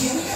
Jimmy.